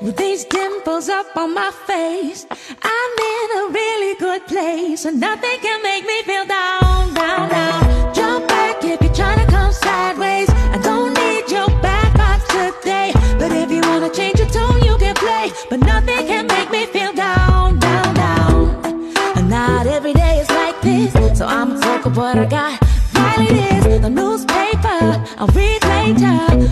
With these dimples up on my face, I'm in a really good place, and nothing can make me feel down, down, down. Jump back if you're trying to come sideways. I don't need your bad vibes today, but if you wanna change your tone, you can play. But nothing can make me feel down, down, down. And not every day is like this, so I'ma talk of what I got. While it is the newspaper, I'll read later.